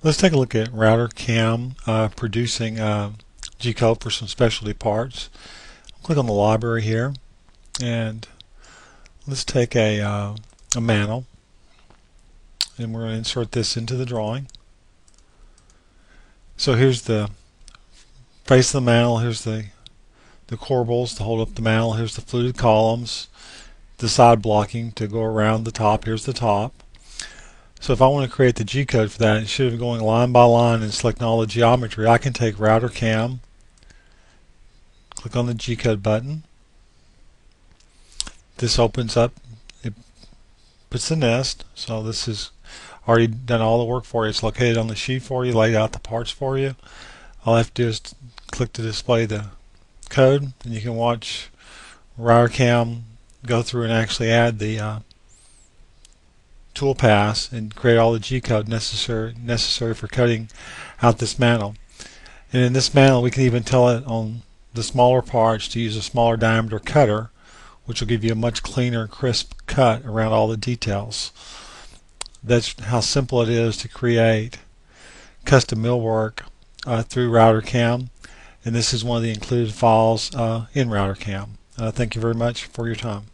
Let's take a look at Router Cam uh, producing uh, G-code for some specialty parts. Click on the library here and let's take a, uh, a mantle and we're going to insert this into the drawing. So here's the face of the mantle, here's the the corbels to hold up the mantle, here's the fluted columns, the side blocking to go around the top, here's the top. So if I want to create the G-code for that, instead of going line by line and selecting all the geometry, I can take Router Cam, click on the G-code button. This opens up, it puts the nest, so this is already done all the work for you. It's located on the sheet for you, laid out the parts for you. All I have to do is click to display the code, and you can watch Router Cam go through and actually add the uh, toolpath and create all the G-code necessary necessary for cutting out this mantle. And in this mantle we can even tell it on the smaller parts to use a smaller diameter cutter which will give you a much cleaner crisp cut around all the details. That's how simple it is to create custom millwork uh, through RouterCam and this is one of the included files uh, in RouterCam. Uh, thank you very much for your time.